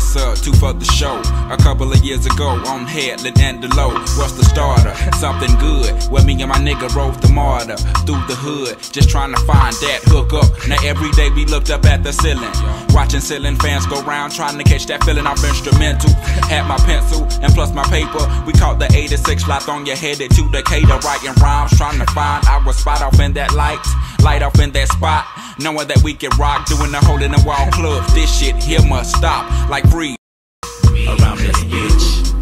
sir, two for the show. A couple of years ago on Headland and Delowe. What's the starter? Something good. Where me and my nigga rode the MARTA through the hood. Just trying to find that hook up. Now every day we looked up at the ceiling. Watching ceiling fans go round, trying to catch that feeling off instrumental. Had my pencil and plus my paper. We caught the 86 lot on your headed to Decatur, writing rhymes, trying to find our spot off in that light. Light off in that spot. Knowing that we can rock, doing the hole in the wall club. This shit here must stop, like free. Around this bitch.